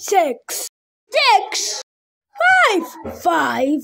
six, six, five, five,